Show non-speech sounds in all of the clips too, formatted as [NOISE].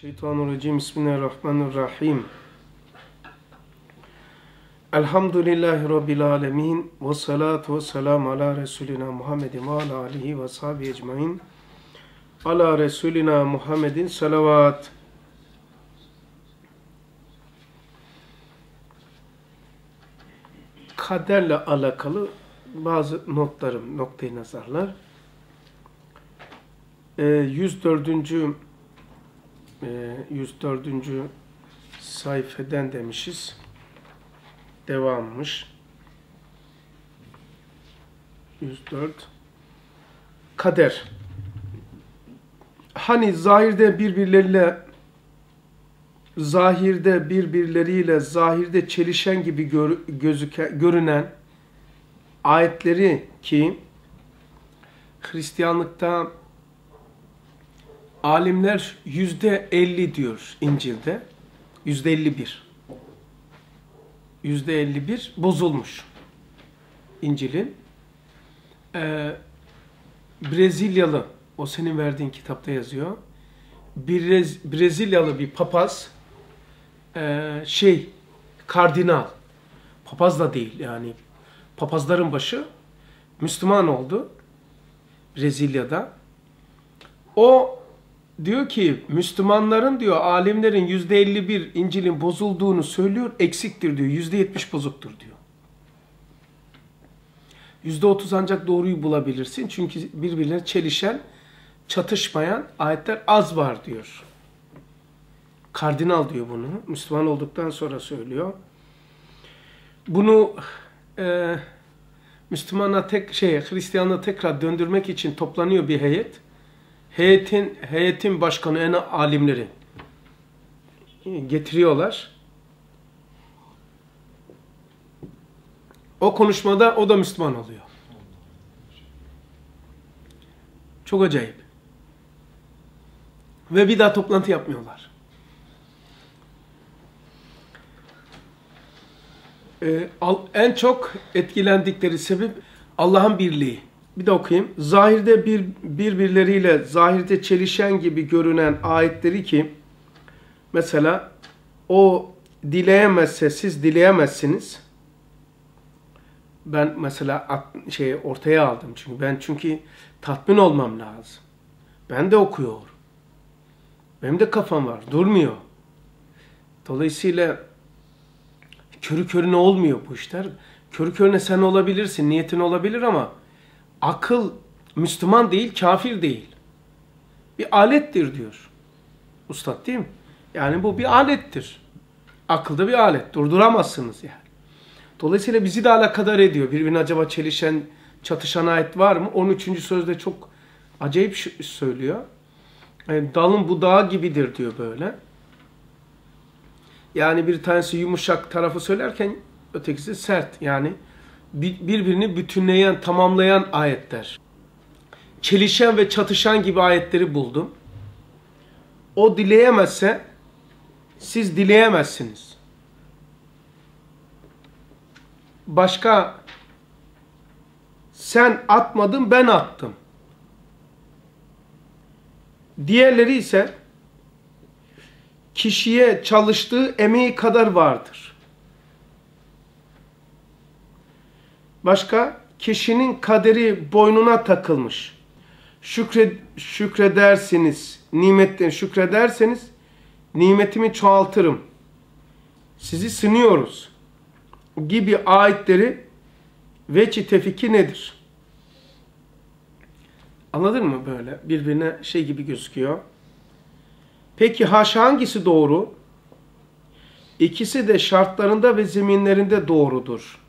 Şeytanirracim. Bismillahirrahmanirrahim. Elhamdülillahi Rabbil alemin. Ve salatu ve selamu ala Resulina Muhammedin ve ala alihi ve sahibi ecmain. Ala Resulina Muhammedin salavat. Kaderle alakalı bazı notlarım, noktayı nazarlar. Ee, 104. E, 104. sayfeden demişiz. Devammış. 104. Kader. Hani zahirde birbirleriyle zahirde birbirleriyle zahirde çelişen gibi gör, gözüken, görünen ayetleri ki Hristiyanlıkta alimler yüzde elli diyor İncil'de. Yüzde elli bir. Yüzde elli bir bozulmuş İncil'in. Ee, Brezilyalı, o senin verdiğin kitapta yazıyor. Brez, Brezilyalı bir papaz, e, şey, kardinal, papaz da değil yani, papazların başı Müslüman oldu Brezilya'da. O diyor ki Müslümanların diyor alimlerin yüzde 51 İncil'in bozulduğunu söylüyor, eksiktir diyor, yüzde 70 bozuktur diyor. Yüzde 30 ancak doğruyu bulabilirsin çünkü birbirine çelişen, çatışmayan ayetler az var diyor. Kardinal diyor bunu, Müslüman olduktan sonra söylüyor. Bunu e, Müslümana tek şey Hristiyanlığı tekrar döndürmek için toplanıyor bir heyet heyetin heyetin başkanı en alimleri getiriyorlar. O konuşmada o da Müslüman oluyor. Çok acayip. Ve bir daha toplantı yapmıyorlar. Ee, en çok etkilendikleri sebep Allah'ın birliği. Bir de okuyayım. Zahirde bir, birbirleriyle zahirde çelişen gibi görünen ayetleri ki mesela o dileyemezse siz dileyemezsiniz. Ben mesela at, şey ortaya aldım çünkü ben çünkü tatmin olmam lazım. Ben de okuyor. Benim de kafam var. Durmuyor. Dolayısıyla körü körüne olmuyor bu işler. Körü körüne sen olabilirsin, niyetin olabilir ama akıl Müslüman değil, kafir değil. Bir alettir diyor. Ustad değil mi? Yani bu bir alettir. Akılda bir alet. Durduramazsınız yani. Dolayısıyla bizi de alakadar ediyor. Birbirine acaba çelişen, çatışan ayet var mı? 13. sözde çok acayip söylüyor. Yani dalın budağı gibidir diyor böyle. Yani bir tanesi yumuşak tarafı söylerken ötekisi sert. Yani birbirini bütünleyen, tamamlayan ayetler. Çelişen ve çatışan gibi ayetleri buldum. O dileyemezse siz dileyemezsiniz. Başka sen atmadın ben attım. Diğerleri ise kişiye çalıştığı emeği kadar vardır. Başka kişinin kaderi boynuna takılmış. Şükred, şükredersiniz, nimetten şükrederseniz nimetimi çoğaltırım. Sizi sınıyoruz gibi ayetleri veçi tefiki nedir? Anladın mı böyle? Birbirine şey gibi gözüküyor. Peki haşa hangisi doğru? İkisi de şartlarında ve zeminlerinde doğrudur.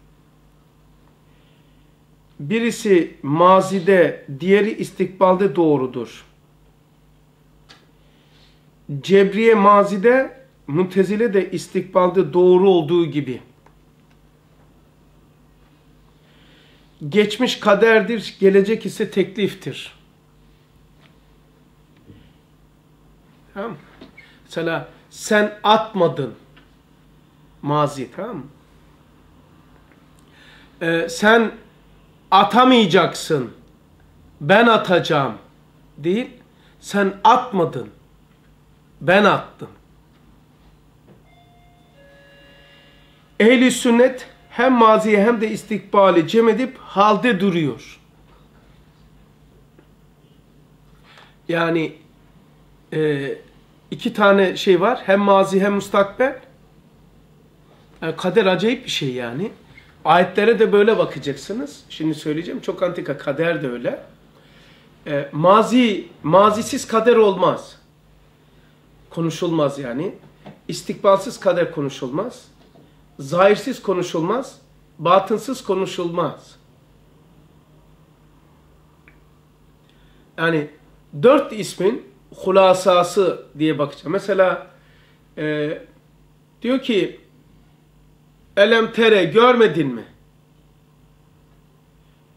Birisi mazide, diğeri istikbalde doğrudur. Cebriye mazide, mutezile de istikbalde doğru olduğu gibi. Geçmiş kaderdir, gelecek ise tekliftir. Tamam Mesela sen atmadın. Mazi tamam mı? Ee, sen atamayacaksın. Ben atacağım. Değil. Sen atmadın. Ben attım. Ehli sünnet hem maziye hem de istikbali cem edip halde duruyor. Yani e, iki tane şey var. Hem mazi hem mustakbel. Yani kader acayip bir şey yani. Ayetlere de böyle bakacaksınız. Şimdi söyleyeceğim. Çok antika. Kader de öyle. E, mazi, mazisiz kader olmaz. Konuşulmaz yani. İstikbalsiz kader konuşulmaz. Zahirsiz konuşulmaz. Batınsız konuşulmaz. Yani dört ismin hulasası diye bakacağım. Mesela e, diyor ki Elem tere görmedin mi?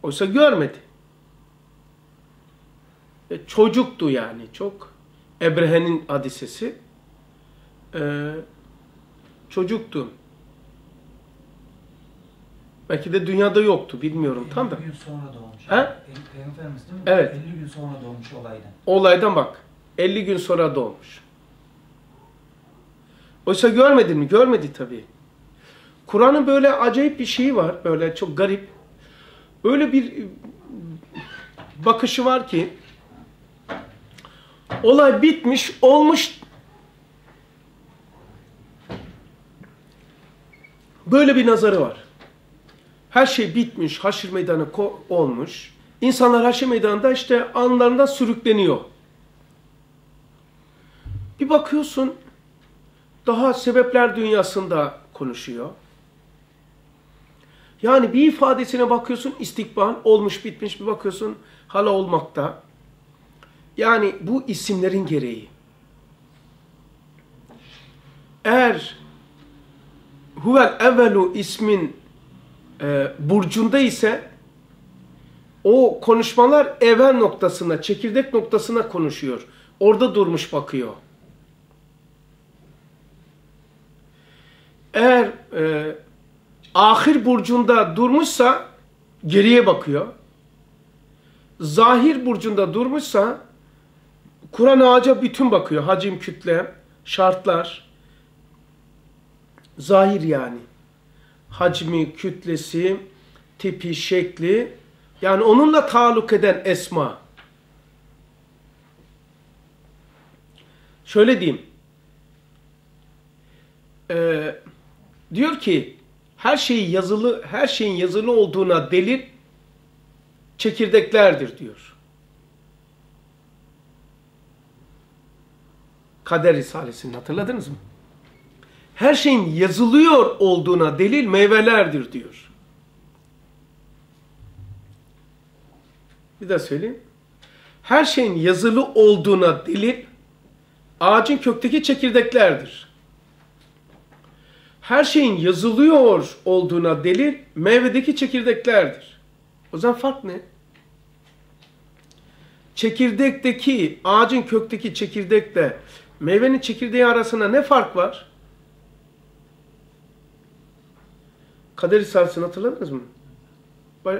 Oysa görmedi. E, çocuktu yani çok. Ebrehe'nin hadisesi. E, çocuktu. Belki de dünyada yoktu bilmiyorum tam da. 50 gün sonra doğmuş. He? Pey- Peygamberimiz değil mi? Evet. 50 gün sonra doğmuş olaydan. Olaydan bak. 50 gün sonra doğmuş. Oysa görmedin mi? Görmedi tabii. Kur'an'ın böyle acayip bir şeyi var. Böyle çok garip. Öyle bir bakışı var ki olay bitmiş, olmuş. Böyle bir nazarı var. Her şey bitmiş, haşir meydanı olmuş. İnsanlar haşir meydanında işte anlarında sürükleniyor. Bir bakıyorsun daha sebepler dünyasında konuşuyor. Yani bir ifadesine bakıyorsun istikbal olmuş bitmiş bir bakıyorsun hala olmakta. Yani bu isimlerin gereği. Eğer huvel evvelu ismin e, burcunda ise o konuşmalar evvel noktasına, çekirdek noktasına konuşuyor. Orada durmuş bakıyor. Eğer e, ahir burcunda durmuşsa geriye bakıyor. Zahir burcunda durmuşsa Kur'an ağaca bütün bakıyor. Hacim, kütle, şartlar. Zahir yani. Hacmi, kütlesi, tipi, şekli. Yani onunla taalluk eden esma. Şöyle diyeyim. Ee, diyor ki her şeyi yazılı, her şeyin yazılı olduğuna delil çekirdeklerdir diyor. Kader Risalesi'ni hatırladınız mı? Her şeyin yazılıyor olduğuna delil meyvelerdir diyor. Bir daha söyleyeyim. Her şeyin yazılı olduğuna delil ağacın kökteki çekirdeklerdir her şeyin yazılıyor olduğuna delil meyvedeki çekirdeklerdir. O zaman fark ne? Çekirdekteki, ağacın kökteki çekirdekle meyvenin çekirdeği arasında ne fark var? Kader Risalesi'ni hatırladınız mı?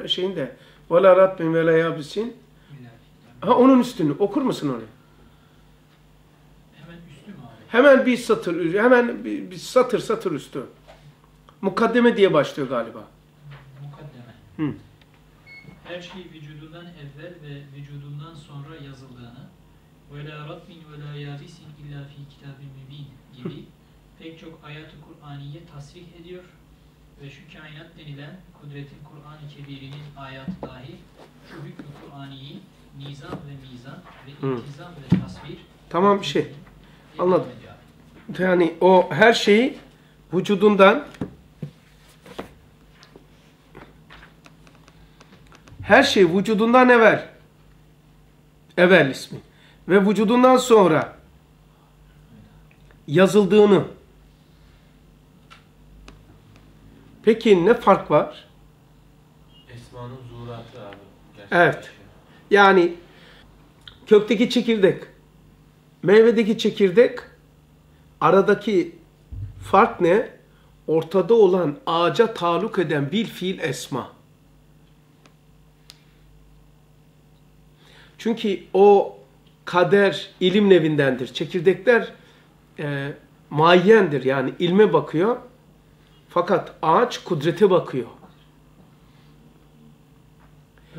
Şeyinde. Vela Rabbim ve la yabisin. Ha onun üstünü. Okur musun onu? Hemen bir satır, hemen bir, bir satır satır üstü. Mukaddeme diye başlıyor galiba. Mukaddeme. Hı. Her şey vücudundan evvel ve vücudundan sonra yazıldığını ve la rabbin ve la yabisin illa fi kitabin mübin gibi pek çok ayat-ı Kur'aniye tasrih ediyor ve şu kainat denilen kudretin Kur'an-ı Kebir'inin ayatı dahi şu hükmü Kur'aniyi nizam ve mizan ve Hı. intizam ve tasvir Tamam bir şey. Anladım. Yani o her şeyi vücudundan her şey vücudundan evvel evvel ismi ve vücudundan sonra yazıldığını Peki ne fark var? Esma'nın zuhuratı abi. Evet. Yani kökteki çekirdek, meyvedeki çekirdek aradaki fark ne? Ortada olan ağaca taluk eden bir fiil esma. Çünkü o kader ilim nevindendir. Çekirdekler e, muayyendir. Yani ilme bakıyor. Fakat ağaç kudrete bakıyor.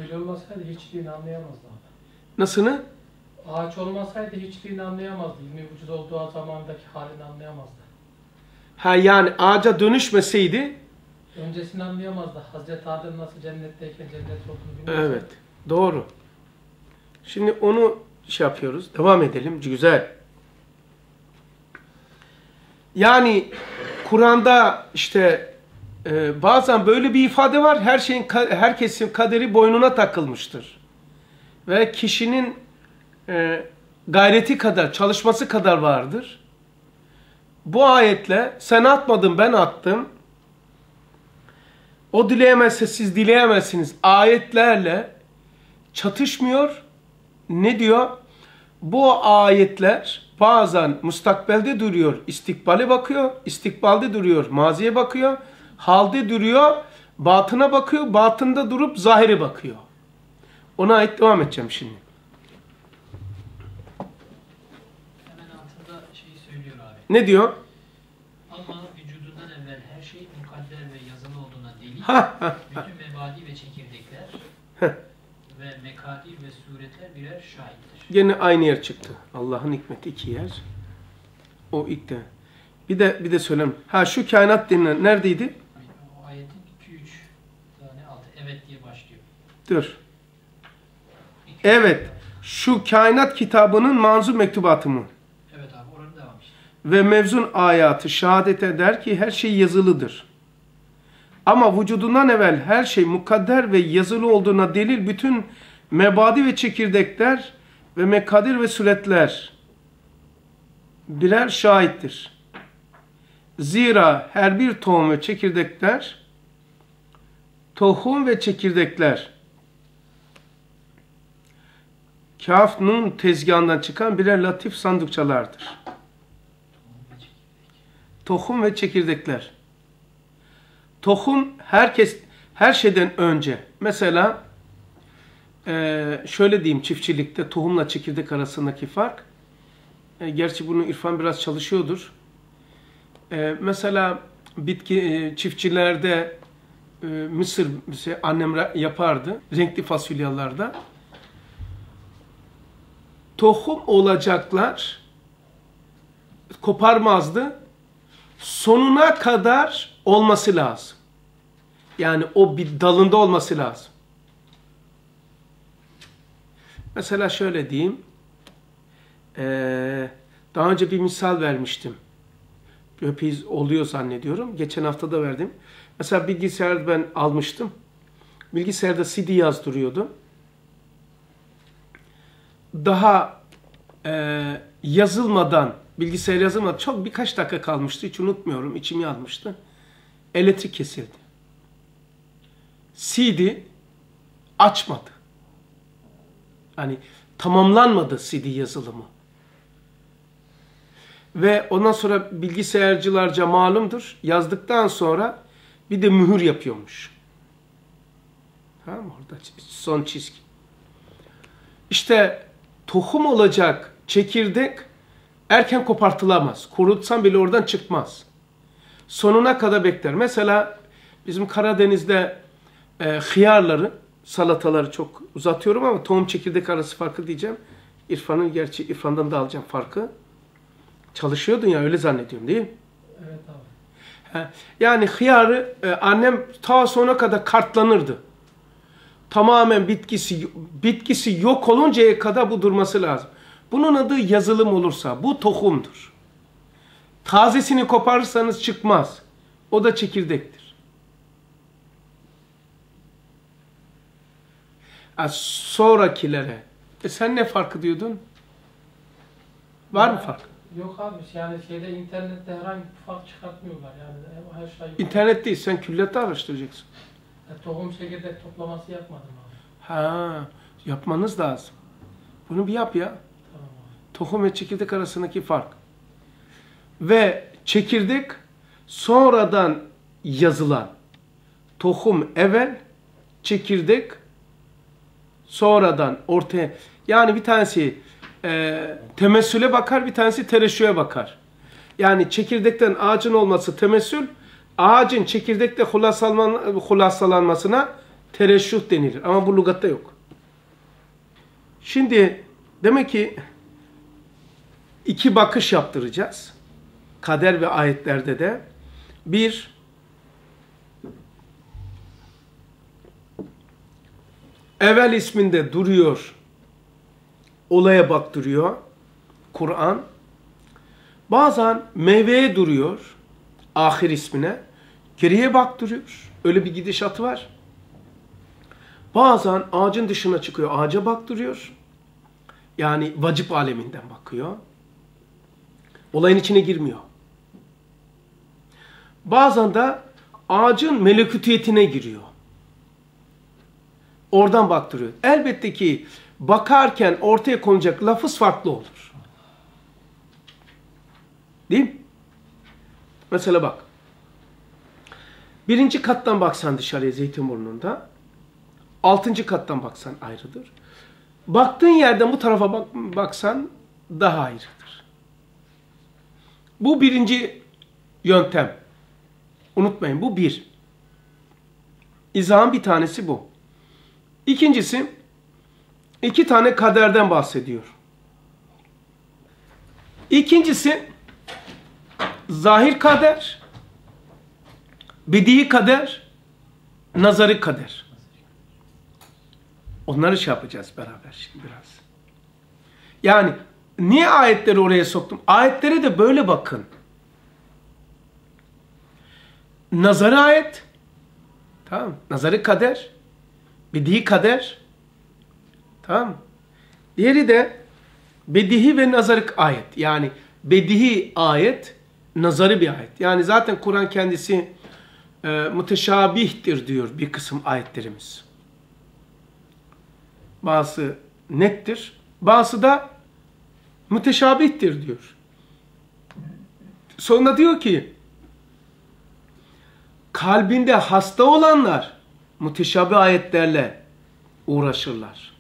Öyle olmasaydı hiçliğini anlayamazdı abi. Ağaç olmasaydı hiçliğini anlayamazdı. İlmi vücut olduğu zamandaki halini anlayamazdı. Ha yani ağaca dönüşmeseydi Öncesini anlayamazdı. Hazreti Adem nasıl cennetteyken cennet olduğunu bilmezdi. Evet. Doğru. Şimdi onu şey yapıyoruz. Devam edelim. Güzel. Yani Kur'an'da işte e, bazen böyle bir ifade var. Her şeyin herkesin kaderi boynuna takılmıştır. Ve kişinin e, gayreti kadar, çalışması kadar vardır. Bu ayetle sen atmadın ben attım. O dileyemezse siz dileyemezsiniz. Ayetlerle çatışmıyor. Ne diyor? Bu ayetler bazen mustakbelde duruyor, istikbale bakıyor, istikbalde duruyor, maziye bakıyor, halde duruyor, batına bakıyor, batında durup zahire bakıyor. Ona ait devam edeceğim şimdi. Hemen altında şeyi söylüyor abi. Ne diyor? Ama vücudundan evvel her şey mukadder ve yazılı olduğuna delil. Bütün mebadi ve çekirdekler ve mekadir ve suretler birer şahittir. Yine aynı yer çıktı. Allah'ın hikmeti iki yer. O ilk de. Bir de bir de söyleyeyim. Ha şu kainat denilen neredeydi? O ayetin 2-3 tane altı evet diye başlıyor. Dur. Evet. Şu kainat kitabının manzur mektubatı mı? Evet abi oranın devam işte. Ve mevzun ayatı şehadet eder ki her şey yazılıdır. Ama vücudundan evvel her şey mukadder ve yazılı olduğuna delil bütün mebadi ve çekirdekler ve mekadir ve suretler birer şahittir. Zira her bir tohum ve çekirdekler tohum ve çekirdekler Kaf nun tezgahından çıkan birer latif sandıkçalardır. Tohum ve çekirdekler. Tohum herkes her şeyden önce. Mesela eee, şöyle diyeyim çiftçilikte tohumla çekirdek arasındaki fark. E, gerçi bunu İrfan biraz çalışıyordur. E, mesela bitki e, çiftçilerde e, mısır mesela annem yapardı renkli fasulyalarda. Tohum olacaklar koparmazdı sonuna kadar olması lazım. Yani o bir dalında olması lazım. Mesela şöyle diyeyim. Ee, daha önce bir misal vermiştim. Öpeyiz oluyor zannediyorum. Geçen hafta da verdim. Mesela bilgisayar ben almıştım. Bilgisayarda CD yazdırıyordu. Daha e, yazılmadan, bilgisayar yazılmadan çok birkaç dakika kalmıştı. Hiç unutmuyorum. İçim yanmıştı. Elektrik kesildi. CD açmadı. Hani tamamlanmadı CD yazılımı. Ve ondan sonra bilgisayarcılarca malumdur. Yazdıktan sonra bir de mühür yapıyormuş. Tamam? Orada son çizgi. İşte tohum olacak çekirdek erken kopartılamaz. Kurutsan bile oradan çıkmaz. Sonuna kadar bekler. Mesela bizim Karadeniz'de e, hıyarları, salataları çok uzatıyorum ama tohum çekirdek arası farkı diyeceğim. İrfan'ın gerçi İrfan'dan da alacağım farkı. Çalışıyordun ya öyle zannediyorum değil mi? Evet abi. He. Yani hıyarı e, annem ta sona kadar kartlanırdı. Tamamen bitkisi bitkisi yok oluncaya kadar bu durması lazım. Bunun adı yazılım olursa bu tohumdur. Tazesini koparırsanız çıkmaz. O da çekirdektir. Ha, sonrakilere. E sen ne farkı diyordun? Var mı fark? Yok abi yani şeyde internette herhangi bir fark çıkartmıyorlar yani her şey. İnternet değil sen külliyatta araştıracaksın. Ya, tohum çekirdek toplaması yapmadım abi. Ha, yapmanız lazım. Bunu bir yap ya. Tohum ve çekirdek arasındaki fark. Ve çekirdek sonradan yazılan. Tohum evvel, çekirdek sonradan ortaya. Yani bir tanesi e, temessüle bakar, bir tanesi tereşüye bakar. Yani çekirdekten ağacın olması temessül, ağacın hulasalan- hulasalanmasına tereşüh denilir. Ama bu lügatta yok. Şimdi demek ki iki bakış yaptıracağız. Kader ve ayetlerde de. Bir, evvel isminde duruyor, olaya baktırıyor Kur'an. Bazen meyveye duruyor, ahir ismine, geriye baktırıyor. Öyle bir gidişatı var. Bazen ağacın dışına çıkıyor, ağaca baktırıyor. Yani vacip aleminden bakıyor. Olayın içine girmiyor. Bazen de ağacın melekutiyetine giriyor. Oradan baktırıyor. Elbette ki bakarken ortaya konacak lafız farklı olur. Değil mi? Mesela bak. Birinci kattan baksan dışarıya Zeytinburnu'nda. Altıncı kattan baksan ayrıdır. Baktığın yerden bu tarafa bak, baksan daha ayrıdır. Bu birinci yöntem. Unutmayın bu bir. İzahın bir tanesi bu. İkincisi iki tane kaderden bahsediyor. İkincisi zahir kader, bedi kader, nazari kader. Onları şey yapacağız beraber şimdi biraz. Yani niye ayetleri oraya soktum? Ayetlere de böyle bakın. Nazarı ayet, tamam Nazarı kader, bedi kader, tamam Diğeri de bedihi ve nazarık ayet. Yani bedihi ayet, nazarı bir ayet. Yani zaten Kur'an kendisi e, müteşabihtir diyor bir kısım ayetlerimiz. Bazı nettir, bazı da müteşabihtir diyor. Sonra diyor ki kalbinde hasta olanlar müteşabih ayetlerle uğraşırlar.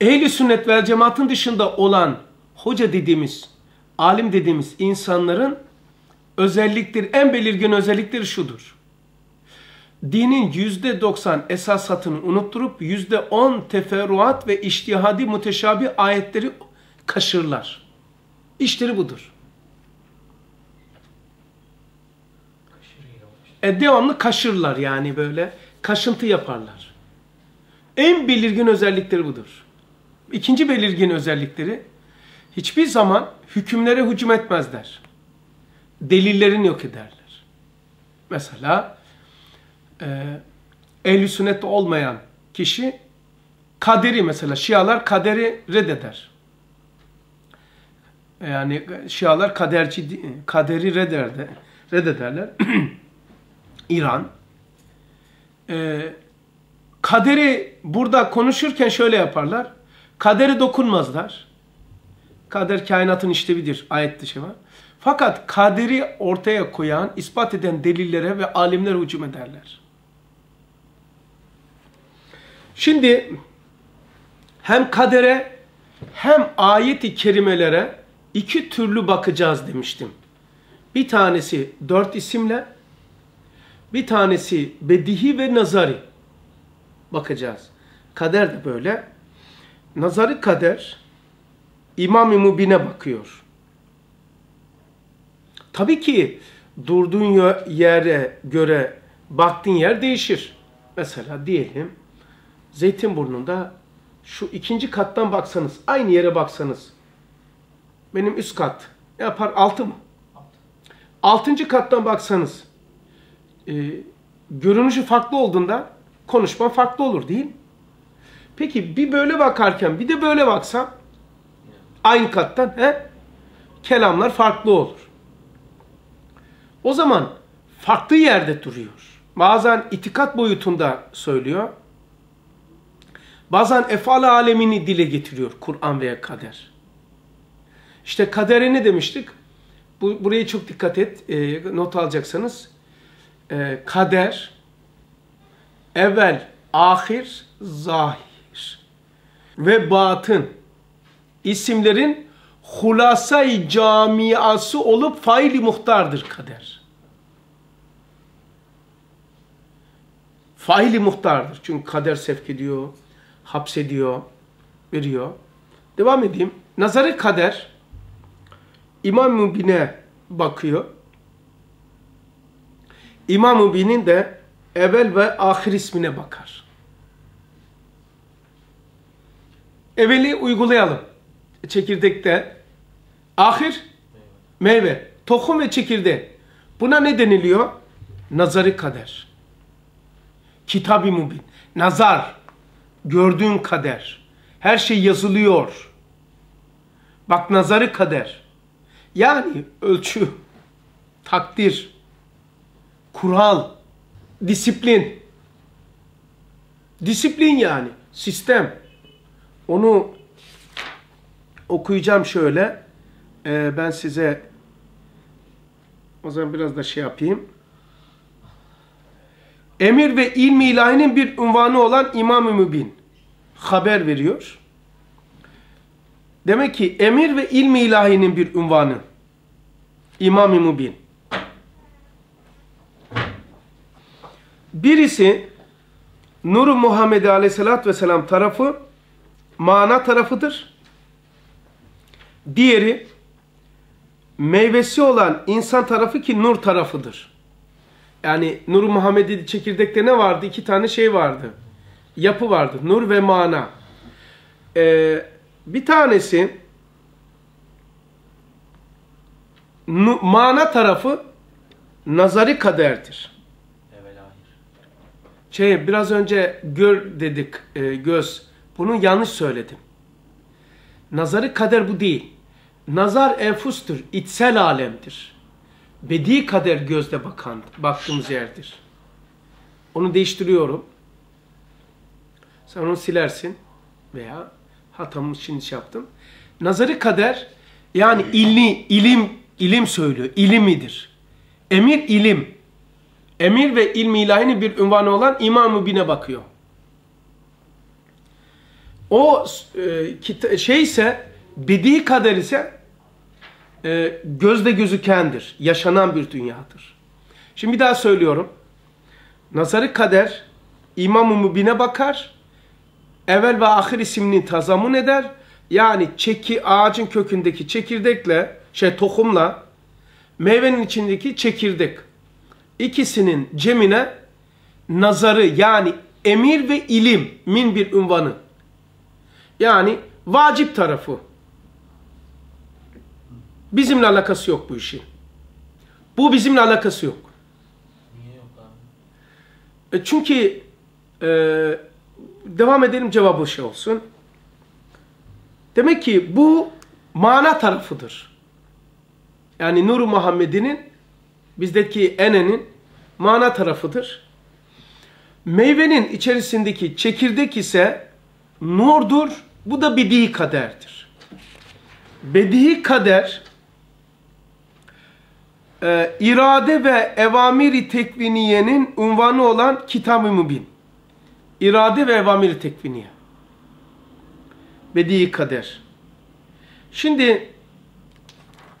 Ehli sünnet ve cemaatin dışında olan hoca dediğimiz, alim dediğimiz insanların özelliktir, en belirgin özellikleri şudur. Dinin yüzde doksan esasatını unutturup yüzde on teferruat ve iştihadi müteşabi ayetleri kaşırlar. İşleri budur. E devamlı kaşırlar yani böyle. Kaşıntı yaparlar. En belirgin özellikleri budur. İkinci belirgin özellikleri hiçbir zaman hükümlere hücum etmezler. Delillerini yok ederler. Mesela e, ehl sünnet olmayan kişi kaderi mesela Şialar kaderi reddeder. Yani Şialar kaderci kaderi reddeder, reddederler. [CLEARS THROAT] İran e, kaderi burada konuşurken şöyle yaparlar. Kaderi dokunmazlar. Kader kainatın işlevidir. Ayet dışı var. Fakat kaderi ortaya koyan, ispat eden delillere ve alimler hücum ederler. Şimdi hem kadere hem ayeti kerimelere iki türlü bakacağız demiştim. Bir tanesi dört isimle, bir tanesi bedihi ve nazari bakacağız. Kader de böyle. Nazari kader İmam-ı Mubin'e bakıyor. Tabii ki durduğun yere göre baktığın yer değişir. Mesela diyelim Zeytinburnu'nda şu ikinci kattan baksanız, aynı yere baksanız benim üst kat ne yapar? Altı mı? Altıncı kattan baksanız e, görünüşü farklı olduğunda konuşma farklı olur değil? Peki bir böyle bakarken bir de böyle baksam aynı kattan he? kelamlar farklı olur. O zaman farklı yerde duruyor. Bazen itikat boyutunda söylüyor. Bazen efal alemini dile getiriyor Kur'an veya kader. İşte kadere ne demiştik? Bu, buraya çok dikkat et. E, not alacaksanız. E, kader, evvel, ahir, zahir ve batın isimlerin hulasay camiası olup faili muhtardır kader. Faili muhtardır. Çünkü kader sevk ediyor, hapsediyor, veriyor. Devam edeyim. Nazarı kader İmam Mübin'e bakıyor. İmam Mübin'in de evvel ve ahir ismine bakar. Evveli uygulayalım. Çekirdekte. Ahir meyve. Tohum ve çekirdek. Buna ne deniliyor? Nazarı kader. Kitab-ı Mübin. Nazar. Gördüğün kader. Her şey yazılıyor. Bak nazarı kader. Yani ölçü, takdir, kural, disiplin. Disiplin yani. Sistem. Onu okuyacağım şöyle. Ee, ben size o zaman biraz da şey yapayım. Emir ve ilmi ilahinin bir unvanı olan İmam-ı Mübin haber veriyor. Demek ki emir ve ilmi ilahinin bir unvanı. İmam-ı Mübin. Birisi Nur-u Muhammed Aleyhisselatü Vesselam tarafı mana tarafıdır. Diğeri meyvesi olan insan tarafı ki nur tarafıdır. Yani Nur-u Muhammed'i çekirdekte ne vardı? İki tane şey vardı. Yapı vardı. Nur ve mana. Ee, bir tanesi mana tarafı nazari kaderdir. Şey biraz önce gör dedik e, göz. Bunu yanlış söyledim. Nazarı kader bu değil. Nazar enfustur, içsel alemdir. Bedi kader gözde bakan, baktığımız yerdir. Onu değiştiriyorum. Sen onu silersin veya hatamı şimdi şey yaptım. Nazarı kader yani ilmi, ilim, ilim söylüyor. İlimidir. Emir ilim. Emir ve ilmi ilahinin bir ünvanı olan İmam-ı Mübin'e bakıyor. O e, şey ise bedi kader ise e, gözde gözükendir. Yaşanan bir dünyadır. Şimdi bir daha söylüyorum. Nazarı kader İmam-ı Mübin'e bakar. Evvel ve ahir isimini tazamun eder. Yani çeki ağacın kökündeki çekirdekle şey tohumla meyvenin içindeki çekirdek ikisinin cemine nazarı yani emir ve ilimin bir ünvanı. Yani vacip tarafı. Bizimle alakası yok bu işin. Bu bizimle alakası yok. Niye yok abi? E çünkü e, devam edelim cevabı şey olsun. Demek ki bu mana tarafıdır. Yani Nur-u Muhammed'inin bizdeki enenin mana tarafıdır. Meyvenin içerisindeki çekirdek ise nurdur. Bu da bedi kaderdir. Bedi kader e, irade ve evamiri tekviniyenin unvanı olan Kitab-ı Mübin. İrade ve evamiri tekviniye. Bedi kader. Şimdi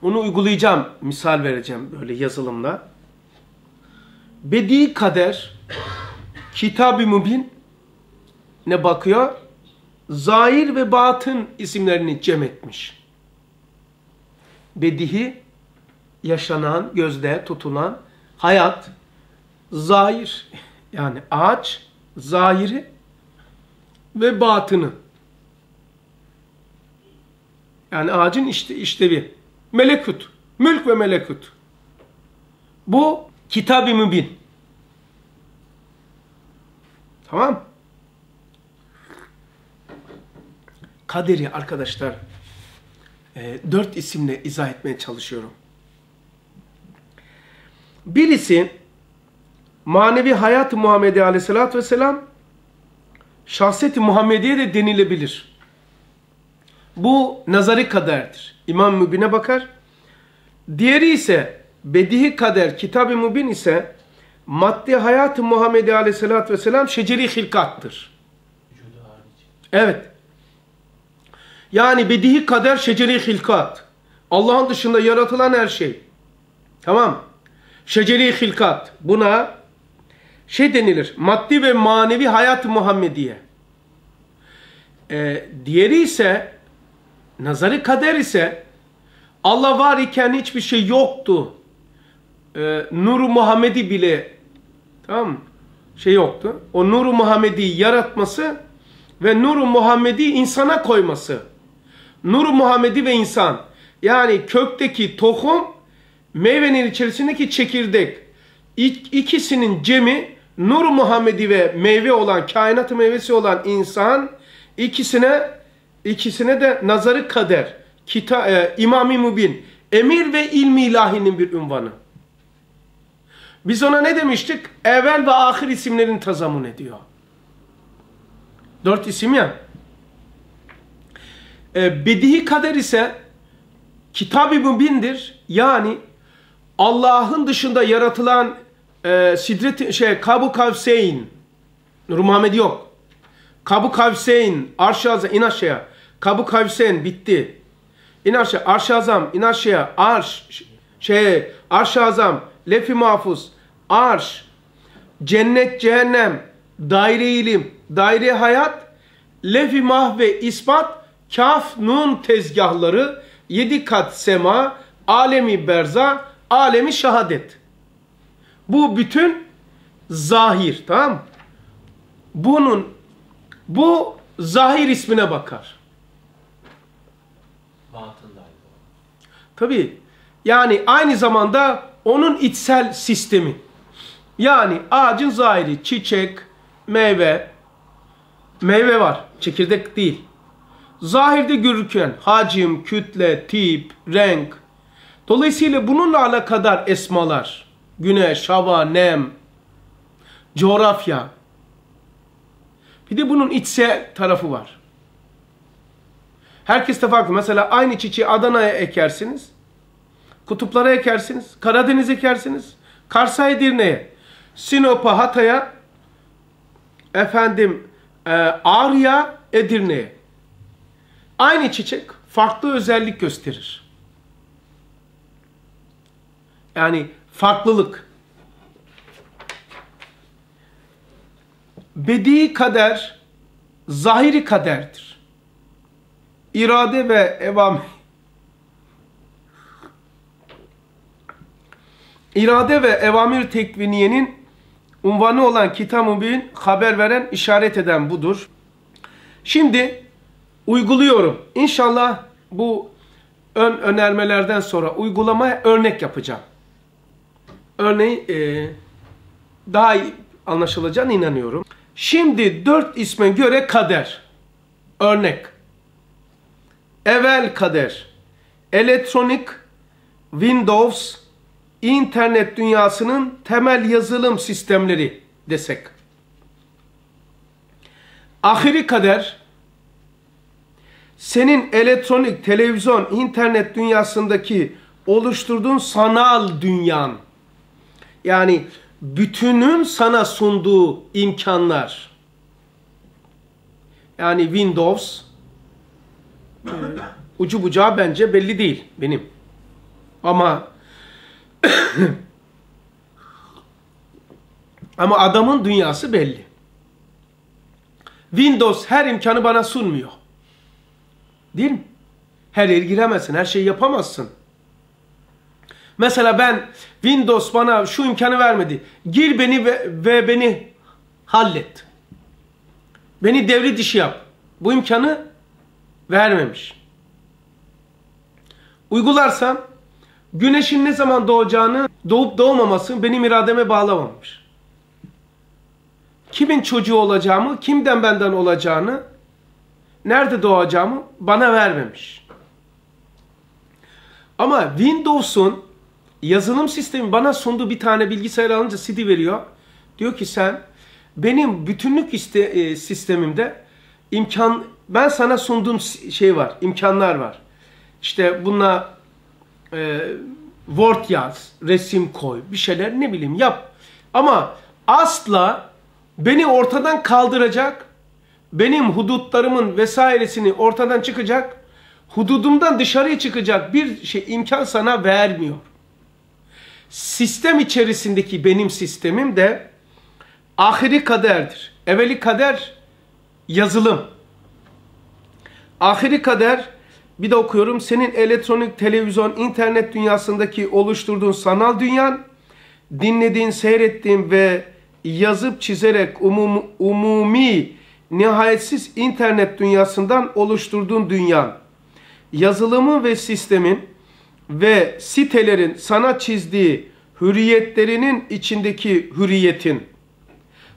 onu uygulayacağım, misal vereceğim böyle yazılımla. Bedi kader, Kitab-ı Mübin ne bakıyor? Zahir ve batın isimlerini cem etmiş. Bedihi, yaşanan, gözde tutulan hayat, zahir yani ağaç, zahiri ve batını. Yani ağacın işte işlevi. Melekut. Mülk ve melekut. Bu kitab-ı mübin. Tamam. Kaderi arkadaşlar e, dört isimle izah etmeye çalışıyorum. Birisi manevi hayat-ı Muhammedi aleyhissalatü vesselam şahsiyeti Muhammediye de denilebilir. Bu nazari kaderdir. İmam Mübin'e bakar. Diğeri ise bedihi kader, kitab-ı mübin ise maddi hayat-ı Muhammedi aleyhissalatü vesselam şeceri hilkattır. Evet. Yani bedihi kader şeceri hilkat. Allah'ın dışında yaratılan her şey. Tamam. Şeceri hilkat. Buna şey denilir. Maddi ve manevi hayat Muhammediye. Ee, diğeri ise nazarı kader ise Allah var iken hiçbir şey yoktu. Ee, Nur-u Muhammedi bile tamam? Şey yoktu. O Nur-u Muhammedi yaratması ve Nur-u Muhammedi insana koyması. Nur-u Muhammedi ve insan. Yani kökteki tohum, meyvenin içerisindeki çekirdek. İk, ikisinin cemi Nur-u Muhammedi ve meyve olan, kainat meyvesi olan insan ikisine ikisine de nazarı kader, kita, e, İmam-ı Mubin, emir ve ilmi ilahinin bir ünvanı. Biz ona ne demiştik? Evvel ve ahir isimlerini tazamun ediyor. Dört isim ya. E, bedihi kader ise kitab-ı mübindir. Yani Allah'ın dışında yaratılan e, sidret şey Kabu Kavseyn Nur Muhammed yok. Kabu Kavseyn Arş-ı Azam in aşağıya. Kabu Kavseyn bitti. İn aşağı Arş-ı Azam in aşağıya. Arş şey Arş-ı Azam Lefi Mahfuz Arş Cennet Cehennem Daire ilim Daire hayat Lefi Mah ve ispat Kaf Nun tezgahları Yedi kat sema Alemi berza Alemi şehadet bu bütün zahir tamam mı? Bunun bu zahir ismine bakar. Batındaydı o. Tabi yani aynı zamanda onun içsel sistemi. Yani ağacın zahiri çiçek, meyve, meyve var çekirdek değil. Zahirde görürken hacim, kütle, tip, renk. Dolayısıyla bununla alakadar esmalar güneş, hava, nem, coğrafya. Bir de bunun içsel tarafı var. Herkes de farklı. Mesela aynı çiçeği Adana'ya ekersiniz. Kutuplara ekersiniz. Karadeniz ekersiniz. Kars'a Edirne'ye. Sinop'a, Hatay'a efendim e, Ağrı'ya, Edirne'ye. Aynı çiçek farklı özellik gösterir. Yani farklılık. Bedi kader, zahiri kaderdir. İrade ve evam İrade ve evamir tekviniyenin unvanı olan Kitab-ı Mübin haber veren, işaret eden budur. Şimdi uyguluyorum. İnşallah bu ön önermelerden sonra uygulamaya örnek yapacağım. Örneği e, daha iyi anlaşılacağına inanıyorum. Şimdi dört isme göre kader. Örnek. Evvel kader. Elektronik, Windows, internet dünyasının temel yazılım sistemleri desek. Ahiri kader, senin elektronik, televizyon, internet dünyasındaki oluşturduğun sanal dünyan. Yani bütünün sana sunduğu imkanlar. Yani Windows e, ucu bucağı bence belli değil benim. Ama [COUGHS] ama adamın dünyası belli. Windows her imkanı bana sunmuyor. Değil mi? Her yere giremezsin, her şeyi yapamazsın. Mesela ben Windows bana şu imkanı vermedi. Gir beni ve, ve beni hallet. Beni devri dışı yap. Bu imkanı vermemiş. Uygularsam güneşin ne zaman doğacağını, doğup doğmaması benim irademe bağlamamış. Kimin çocuğu olacağımı, kimden benden olacağını, nerede doğacağımı bana vermemiş. Ama Windows'un yazılım sistemi bana sunduğu bir tane bilgisayar alınca CD veriyor. Diyor ki sen benim bütünlük iste, e, sistemimde imkan ben sana sunduğum şey var, imkanlar var. İşte bununla e, Word yaz, resim koy, bir şeyler ne bileyim yap. Ama asla beni ortadan kaldıracak, benim hudutlarımın vesairesini ortadan çıkacak hududumdan dışarıya çıkacak bir şey imkan sana vermiyor. Sistem içerisindeki benim sistemim de ahiri kaderdir. Evveli kader yazılım. Ahiri kader bir de okuyorum senin elektronik, televizyon, internet dünyasındaki oluşturduğun sanal dünyan, dinlediğin, seyrettiğin ve yazıp çizerek umum, umumi, nihayetsiz internet dünyasından oluşturduğun dünyan. Yazılımı ve sistemin ve sitelerin sana çizdiği hürriyetlerinin içindeki hürriyetin,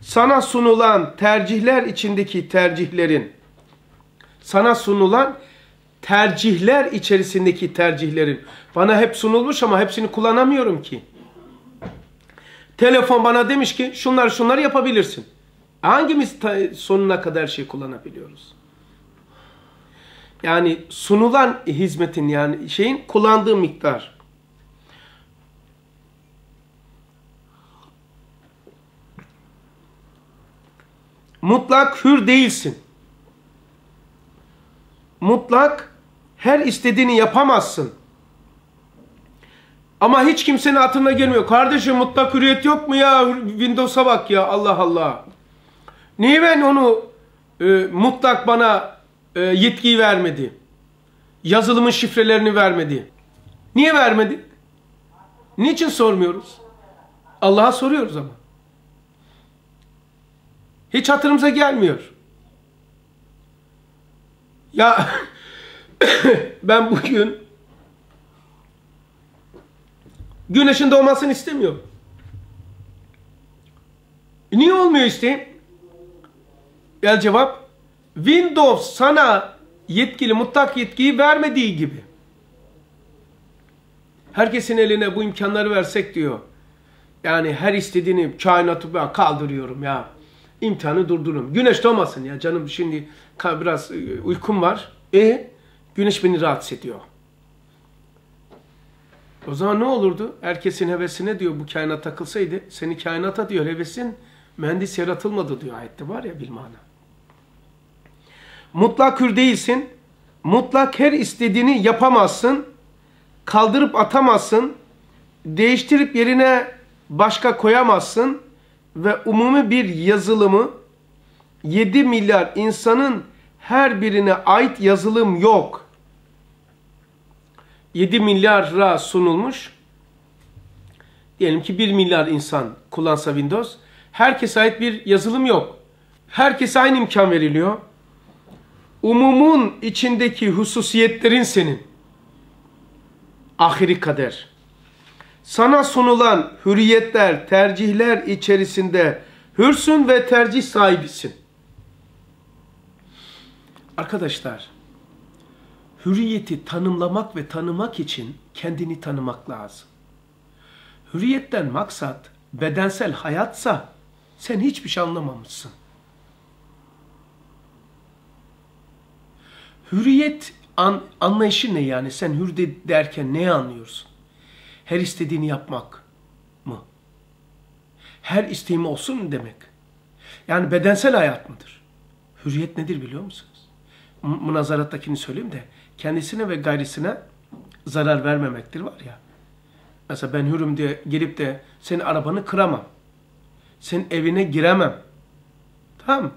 sana sunulan tercihler içindeki tercihlerin, sana sunulan tercihler içerisindeki tercihlerin bana hep sunulmuş ama hepsini kullanamıyorum ki. Telefon bana demiş ki şunlar şunlar yapabilirsin. Hangimiz sonuna kadar şey kullanabiliyoruz? Yani sunulan hizmetin yani şeyin kullandığı miktar. Mutlak hür değilsin. Mutlak her istediğini yapamazsın. Ama hiç kimsenin aklına gelmiyor. Kardeşim mutlak hürriyet yok mu ya? Windows'a bak ya Allah Allah. Niye ben onu e, mutlak bana e, yetkiyi vermedi? Yazılımın şifrelerini vermedi. Niye vermedi? Niçin sormuyoruz? Allah'a soruyoruz ama. Hiç hatırımıza gelmiyor. Ya [LAUGHS] ben bugün güneşin doğmasını istemiyorum. Niye olmuyor isteyeyim? Gel cevap. Windows sana yetkili mutlak yetkiyi vermediği gibi. Herkesin eline bu imkanları versek diyor. Yani her istediğini kainatı ben kaldırıyorum ya. İmtihanı durdururum. Güneş doğmasın ya canım şimdi biraz e, uykum var. E güneş beni rahatsız ediyor. O zaman ne olurdu? Herkesin hevesine diyor bu kainat takılsaydı. Seni kainata diyor hevesin mühendis yaratılmadı diyor ayette var ya bilmana. Mutlak hür değilsin. Mutlak her istediğini yapamazsın. Kaldırıp atamazsın. Değiştirip yerine başka koyamazsın. Ve umumi bir yazılımı 7 milyar insanın her birine ait yazılım yok. 7 milyara sunulmuş. Diyelim ki 1 milyar insan kullansa Windows. Herkese ait bir yazılım yok. Herkese aynı imkan veriliyor. Umumun içindeki hususiyetlerin senin. Ahiri kader. Sana sunulan hürriyetler, tercihler içerisinde hürsün ve tercih sahibisin. Arkadaşlar, hürriyeti tanımlamak ve tanımak için kendini tanımak lazım. Hürriyetten maksat bedensel hayatsa sen hiçbir şey anlamamışsın. Hürriyet an, anlayışı ne yani? Sen hür de, derken ne anlıyorsun? Her istediğini yapmak mı? Her isteğim olsun mu demek? Yani bedensel hayat mıdır? Hürriyet nedir biliyor musunuz? Münazarattaki söyleyeyim de kendisine ve gayrisine zarar vermemektir var ya. Mesela ben hürüm diye gelip de senin arabanı kıramam. Senin evine giremem. Tamam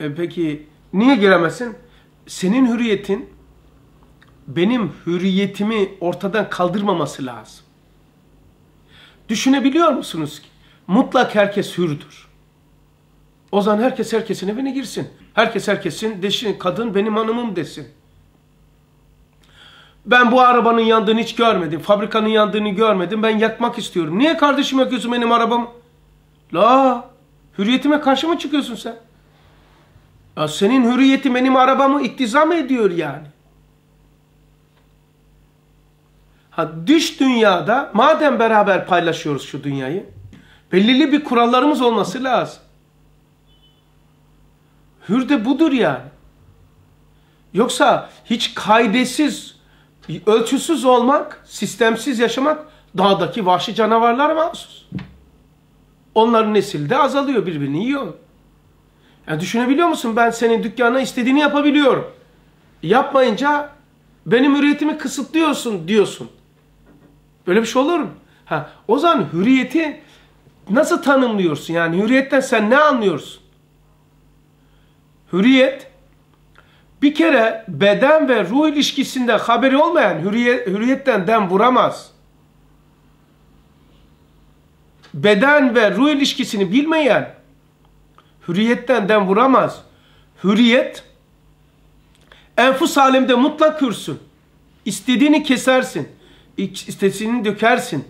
e Peki niye giremezsin? Senin hürriyetin benim hürriyetimi ortadan kaldırmaması lazım. Düşünebiliyor musunuz ki? Mutlak herkes hürdür. O zaman herkes herkesin evine girsin. Herkes herkesin deşin, kadın benim hanımım desin. Ben bu arabanın yandığını hiç görmedim. Fabrikanın yandığını görmedim. Ben yakmak istiyorum. Niye kardeşim yakıyorsun benim arabamı? La, hürriyetime karşı mı çıkıyorsun sen? Ya senin hürriyeti benim arabamı iktizam ediyor yani. Ha, dış dünyada madem beraber paylaşıyoruz şu dünyayı, belirli bir kurallarımız olması lazım. Hür de budur yani. Yoksa hiç kaidesiz, ölçüsüz olmak, sistemsiz yaşamak dağdaki vahşi canavarlar mahsus. Onların nesil de azalıyor, birbirini yiyor. Yani düşünebiliyor musun? Ben senin dükkanına istediğini yapabiliyorum. Yapmayınca Benim hürriyetimi kısıtlıyorsun diyorsun. Böyle bir şey olur mu? Ha, o zaman hürriyeti nasıl tanımlıyorsun? Yani hürriyetten sen ne anlıyorsun? Hürriyet bir kere beden ve ruh ilişkisinde haberi olmayan hürriyet, hürriyetten dem vuramaz. Beden ve ruh ilişkisini bilmeyen hürriyetten dem vuramaz. Hürriyet enfus alemde mutlak hürsün. İstediğini kesersin. istediğini dökersin.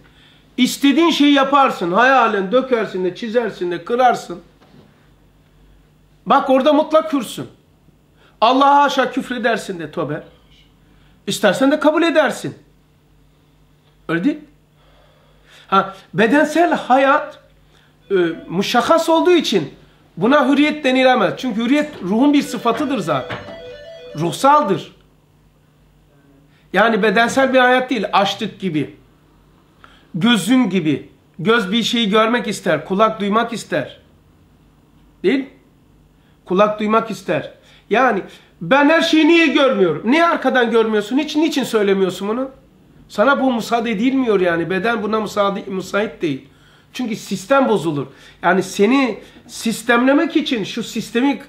İstediğin şeyi yaparsın. Hayalin dökersin de çizersin de kırarsın. Bak orada mutlak hürsün. Allah'a haşa küfredersin de tövbe. İstersen de kabul edersin. Öyle değil Ha, bedensel hayat e, muşakas olduğu için buna hürriyet denilemez. Çünkü hürriyet ruhun bir sıfatıdır zaten. Ruhsaldır. Yani bedensel bir hayat değil. Açlık gibi. Gözün gibi. Göz bir şeyi görmek ister. Kulak duymak ister. Değil Kulak duymak ister. Yani ben her şeyi niye görmüyorum? Niye arkadan görmüyorsun? Hiç niçin söylemiyorsun bunu? Sana bu müsaade edilmiyor yani. Beden buna müsaade, müsait değil. Çünkü sistem bozulur. Yani seni sistemlemek için şu sistemi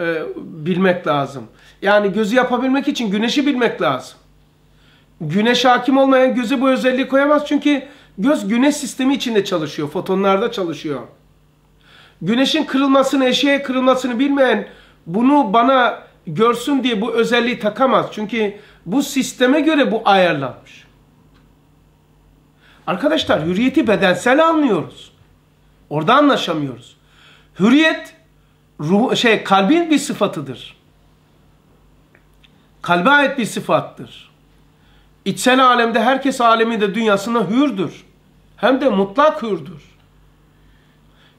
e, bilmek lazım. Yani gözü yapabilmek için güneşi bilmek lazım. Güneş hakim olmayan göze bu özelliği koyamaz. Çünkü göz güneş sistemi içinde çalışıyor. Fotonlarda çalışıyor. Güneşin kırılmasını, eşeğe kırılmasını bilmeyen bunu bana görsün diye bu özelliği takamaz. Çünkü bu sisteme göre bu ayarlanmış. Arkadaşlar hürriyeti bedensel anlıyoruz. Orada anlaşamıyoruz. Hürriyet ruh, şey kalbin bir sıfatıdır. Kalbe ait bir sıfattır. İçsel alemde herkes aleminde dünyasında hürdür. Hem de mutlak hürdür.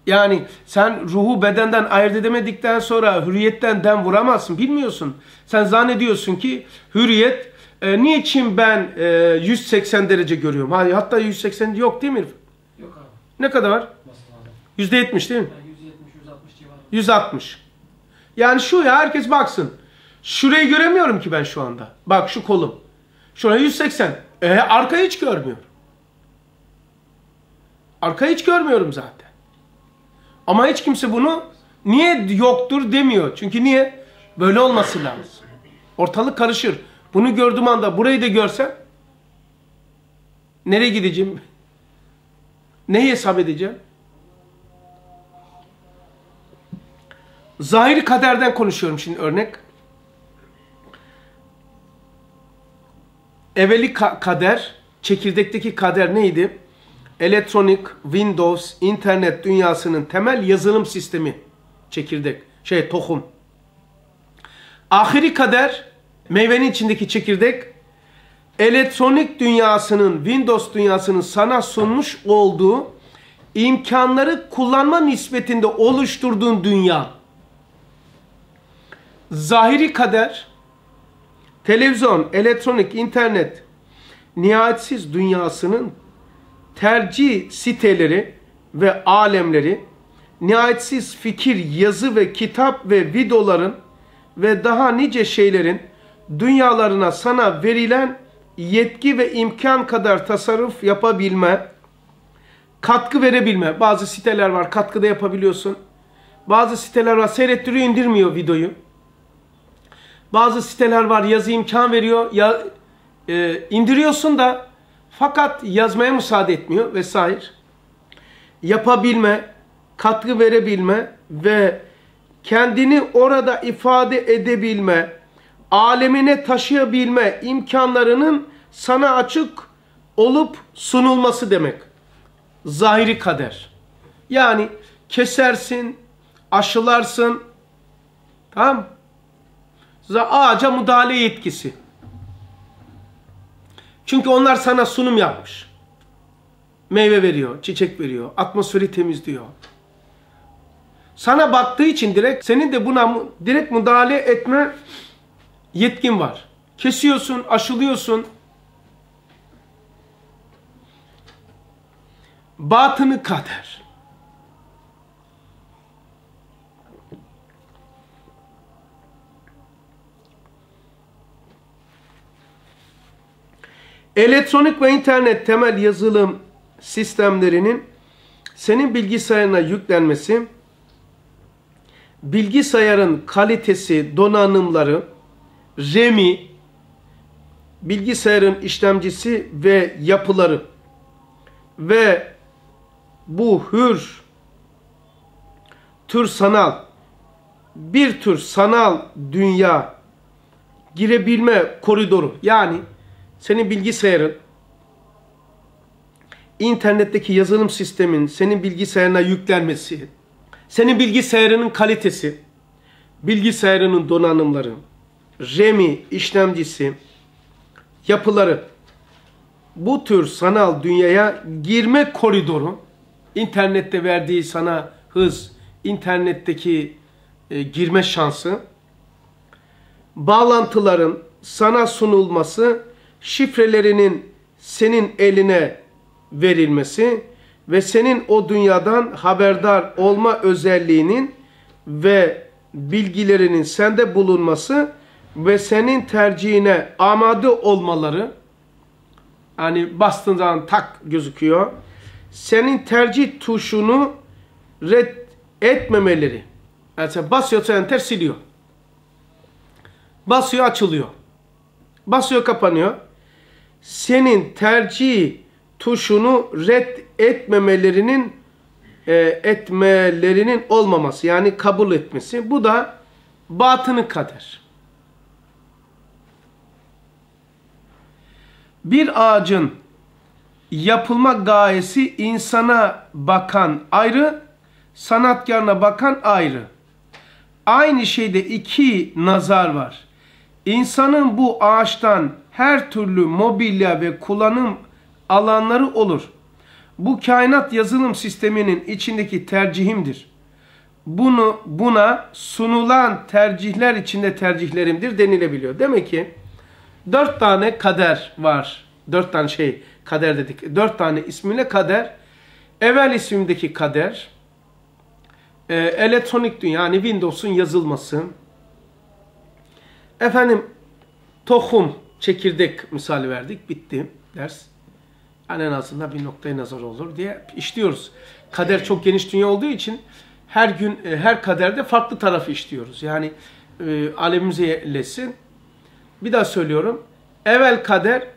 Yani sen ruhu bedenden ayırt edemedikten sonra hürriyetten dem vuramazsın. Bilmiyorsun. Sen zannediyorsun ki hürriyet e, niçin ben e, 180 derece görüyorum? Hayır, hatta 180 yok değil mi? Yok abi. Ne kadar var? Abi? %70 değil mi? Yani 170 160 civarı. 160. Yani şu ya herkes baksın. Şurayı göremiyorum ki ben şu anda. Bak şu kolum. Şuraya 180. E, arkayı hiç görmüyorum. Arkayı hiç görmüyorum zaten. Ama hiç kimse bunu niye yoktur demiyor. Çünkü niye? Böyle olması lazım. Ortalık karışır. Bunu gördüğüm anda burayı da görsem nereye gideceğim? Neyi hesap edeceğim? Zahiri kaderden konuşuyorum şimdi örnek. Evveli ka kader, çekirdekteki kader neydi? Elektronik, Windows, internet dünyasının temel yazılım sistemi. Çekirdek, şey tohum. Ahiri kader, meyvenin içindeki çekirdek, elektronik dünyasının, Windows dünyasının sana sunmuş olduğu imkanları kullanma nispetinde oluşturduğun dünya. Zahiri kader, televizyon, elektronik, internet, nihayetsiz dünyasının tercih siteleri ve alemleri, nihayetsiz fikir, yazı ve kitap ve videoların ve daha nice şeylerin dünyalarına sana verilen yetki ve imkan kadar tasarruf yapabilme, katkı verebilme. Bazı siteler var katkıda yapabiliyorsun. Bazı siteler var seyrettiriyor indirmiyor videoyu. Bazı siteler var yazı imkan veriyor. Ya, e, indiriyorsun da fakat yazmaya müsaade etmiyor vesaire. Yapabilme, katkı verebilme ve kendini orada ifade edebilme, alemine taşıyabilme imkanlarının sana açık olup sunulması demek. Zahiri kader. Yani kesersin, aşılarsın. Tamam Ağaca müdahale yetkisi. Çünkü onlar sana sunum yapmış. Meyve veriyor, çiçek veriyor, atmosferi temizliyor. Sana baktığı için direkt senin de buna direkt müdahale etme yetkin var. Kesiyorsun, aşılıyorsun. Batını kader. Elektronik ve internet temel yazılım sistemlerinin senin bilgisayarına yüklenmesi, bilgisayarın kalitesi, donanımları, RAM'i, bilgisayarın işlemcisi ve yapıları ve bu hür tür sanal bir tür sanal dünya girebilme koridoru. Yani senin bilgisayarın internetteki yazılım sistemin senin bilgisayarına yüklenmesi, senin bilgisayarının kalitesi, bilgisayarının donanımları, RAM'i, işlemcisi, yapıları. Bu tür sanal dünyaya girme koridoru internette verdiği sana hız, internetteki e, girme şansı, bağlantıların sana sunulması, şifrelerinin senin eline verilmesi ve senin o dünyadan haberdar olma özelliğinin ve bilgilerinin sende bulunması ve senin tercihine amade olmaları hani bastığın zaman tak gözüküyor. Senin tercih tuşunu red etmemeleri. Yani sen basıyorsa enter siliyor. Basıyor açılıyor. Basıyor kapanıyor. Senin tercih tuşunu red etmemelerinin e, etmelerinin olmaması yani kabul etmesi. Bu da batını kader. Bir ağacın yapılma gayesi insana bakan ayrı, sanatkarına bakan ayrı. Aynı şeyde iki nazar var. İnsanın bu ağaçtan her türlü mobilya ve kullanım alanları olur. Bu kainat yazılım sisteminin içindeki tercihimdir. Bunu buna sunulan tercihler içinde tercihlerimdir denilebiliyor. Demek ki dört tane kader var. Dört tane şey kader dedik. Dört tane ismiyle kader. Evvel ismindeki kader. E, elektronik dünya yani Windows'un yazılması. Efendim tohum, çekirdek misali verdik. Bitti ders. Yani en azından bir noktaya nazar olur diye işliyoruz. Kader çok geniş dünya olduğu için her gün e, her kaderde farklı tarafı işliyoruz. Yani e, alemimize yerleşsin. Bir daha söylüyorum. Evvel kader,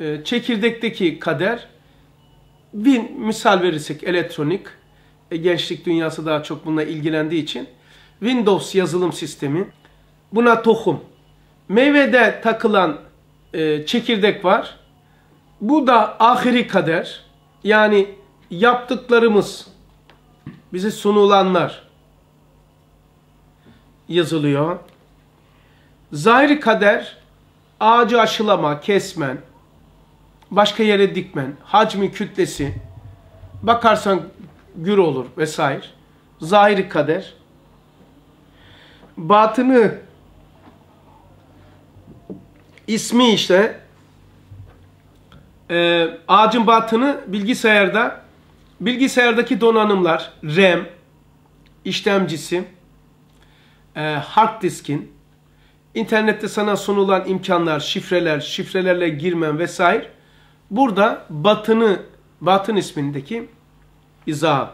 e, çekirdekteki kader, bir misal verirsek elektronik, e, gençlik dünyası daha çok bununla ilgilendiği için Windows yazılım sistemi, buna tohum. Meyvede takılan e, çekirdek var. Bu da ahiri kader. Yani yaptıklarımız, bize sunulanlar yazılıyor. Zahiri kader, ağacı aşılama, kesmen, başka yere dikmen, hacmi, kütlesi, bakarsan gür olur vesaire. Zahiri kader. Batını ismi işte e, ağacın batını bilgisayarda bilgisayardaki donanımlar RAM, işlemcisi, e, hard diskin, internette sana sunulan imkanlar, şifreler, şifrelerle girmen vesaire. Burada batını, batın ismindeki izah.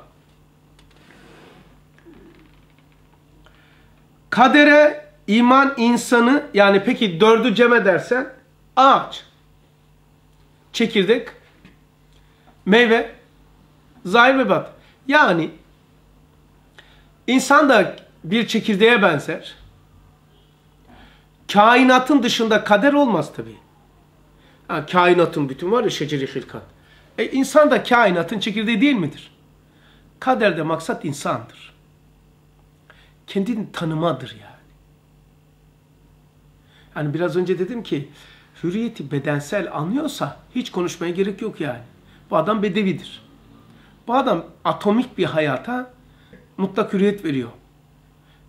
Kadere iman insanı yani peki dördü cem edersen ağaç, çekirdek, meyve, zahir ve bat. Yani insan da bir çekirdeğe benzer. Kainatın dışında kader olmaz tabi. Ha, kainatın bütün var ya şeceri hilkat. E insan da kainatın çekirdeği değil midir? Kaderde maksat insandır. Kendini tanımadır yani. Hani biraz önce dedim ki hürriyeti bedensel anlıyorsa hiç konuşmaya gerek yok yani. Bu adam bedevidir. Bu adam atomik bir hayata mutlak hürriyet veriyor.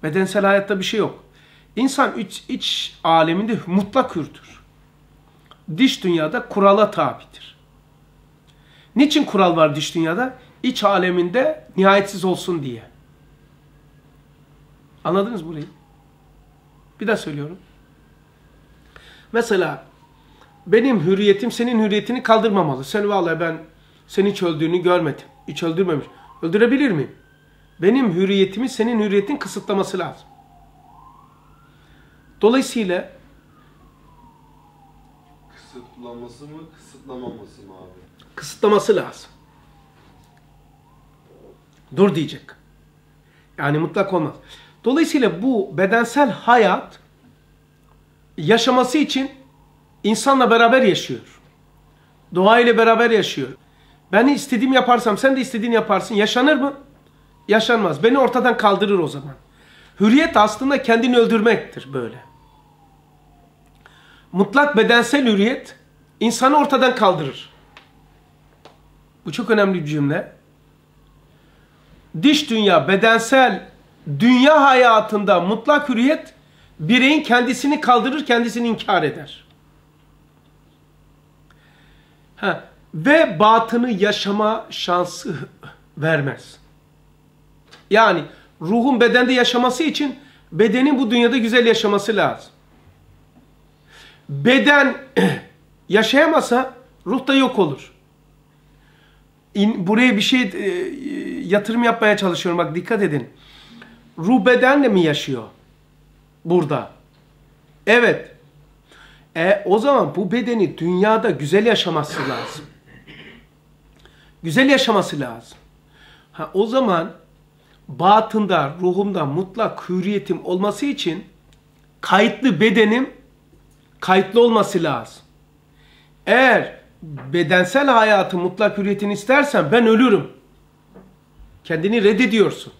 Bedensel hayatta bir şey yok. İnsan iç, iç aleminde mutlak hürdür. Dış dünyada kurala tabidir. Niçin kural var dış dünyada? İç aleminde nihayetsiz olsun diye. Anladınız burayı? Bir daha söylüyorum. Mesela benim hürriyetim senin hürriyetini kaldırmamalı. Sen vallahi ben senin hiç öldüğünü görmedim. Hiç öldürmemiş. Öldürebilir miyim? Benim hürriyetimi senin hürriyetin kısıtlaması lazım. Dolayısıyla Kısıtlaması mı, kısıtlamaması mı abi? kısıtlaması lazım. Dur diyecek. Yani mutlak olmaz. Dolayısıyla bu bedensel hayat yaşaması için insanla beraber yaşıyor. Doğa ile beraber yaşıyor. Ben istediğim yaparsam sen de istediğini yaparsın. Yaşanır mı? Yaşanmaz. Beni ortadan kaldırır o zaman. Hürriyet aslında kendini öldürmektir böyle. Mutlak bedensel hürriyet insanı ortadan kaldırır. Bu çok önemli bir cümle. Dış dünya, bedensel dünya hayatında mutlak hürriyet bireyin kendisini kaldırır, kendisini inkar eder. Ha, ve batını yaşama şansı vermez. Yani ruhun bedende yaşaması için bedenin bu dünyada güzel yaşaması lazım. Beden [CLEARS THROAT] yaşayamasa ruh da yok olur. Buraya bir şey e, yatırım yapmaya çalışıyorum. Bak dikkat edin. Ruh bedenle mi yaşıyor? Burada. Evet. E, o zaman bu bedeni dünyada güzel yaşaması lazım. Güzel yaşaması lazım. Ha, o zaman batında, ruhumda mutlak hürriyetim olması için kayıtlı bedenim kayıtlı olması lazım. Eğer bedensel hayatı mutlak hürriyetini istersen ben ölürüm. Kendini reddediyorsun.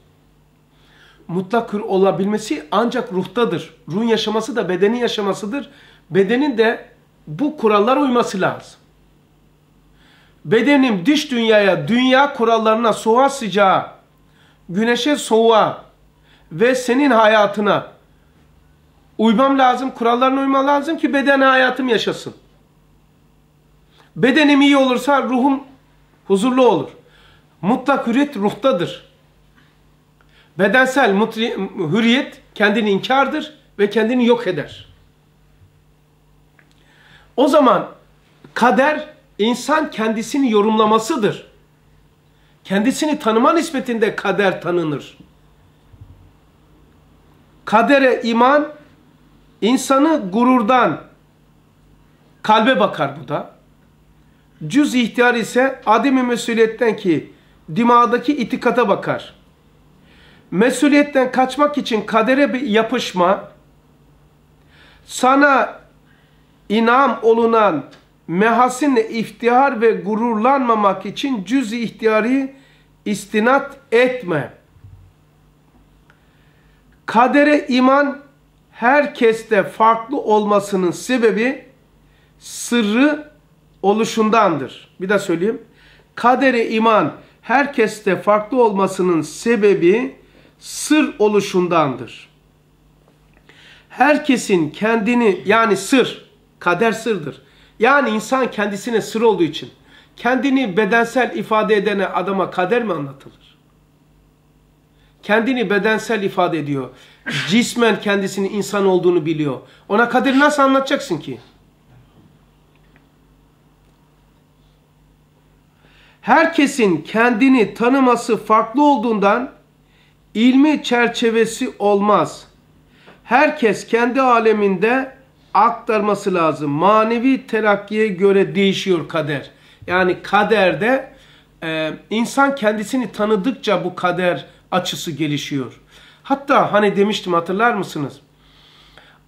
Mutlak hür olabilmesi ancak ruhtadır. Ruhun yaşaması da bedenin yaşamasıdır. Bedenin de bu kurallara uyması lazım. Bedenim dış dünyaya, dünya kurallarına, soğuğa sıcağa, güneşe soğuğa ve senin hayatına uymam lazım, kurallarına uymam lazım ki beden hayatım yaşasın. Bedenim iyi olursa ruhum huzurlu olur. Mutlak hürriyet ruhtadır. Bedensel hürriyet kendini inkardır ve kendini yok eder. O zaman kader insan kendisini yorumlamasıdır. Kendisini tanıma nispetinde kader tanınır. Kadere iman insanı gururdan kalbe bakar bu da. Cüz ihtiyar ise ademi mesuliyetten ki dimağdaki itikata bakar. Mesuliyetten kaçmak için kadere bir yapışma, sana inam olunan mehasinle iftihar ve gururlanmamak için cüz ihtiyarı istinat etme. Kadere iman herkeste farklı olmasının sebebi sırrı oluşundandır. Bir daha söyleyeyim. Kadere iman herkeste farklı olmasının sebebi sır oluşundandır. Herkesin kendini yani sır, kader sırdır. Yani insan kendisine sır olduğu için kendini bedensel ifade edene adama kader mi anlatılır? Kendini bedensel ifade ediyor. Cismen kendisini insan olduğunu biliyor. Ona kaderi nasıl anlatacaksın ki? Herkesin kendini tanıması farklı olduğundan ilmi çerçevesi olmaz. Herkes kendi aleminde aktarması lazım. Manevi terakkiye göre değişiyor kader. Yani kaderde e, insan kendisini tanıdıkça bu kader açısı gelişiyor. Hatta hani demiştim hatırlar mısınız?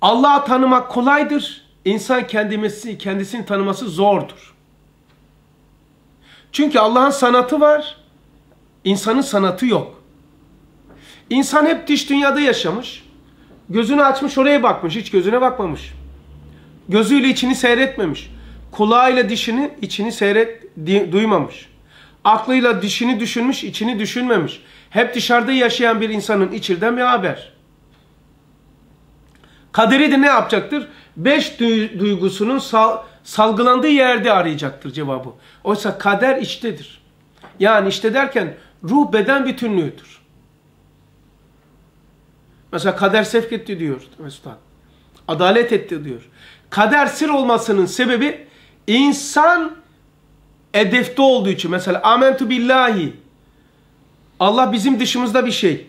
Allah'ı tanımak kolaydır. İnsan kendisi, kendisini tanıması zordur. Çünkü Allah'ın sanatı var. İnsanın sanatı yok. İnsan hep dış dünyada yaşamış. Gözünü açmış oraya bakmış. Hiç gözüne bakmamış. Gözüyle içini seyretmemiş. Kulağıyla dişini, içini seyret, duymamış. Aklıyla dişini düşünmüş, içini düşünmemiş. Hep dışarıda yaşayan bir insanın içirden bir haber. Kaderi de ne yapacaktır? Beş duygusunun sal salgılandığı yerde arayacaktır cevabı. Oysa kader içtedir. Yani işte derken ruh beden bütünlüğüdür. Mesela kader sevk etti diyor Mesut Adalet etti diyor. Kader sır olmasının sebebi İnsan edefte olduğu için mesela amentu billahi Allah bizim dışımızda bir şey.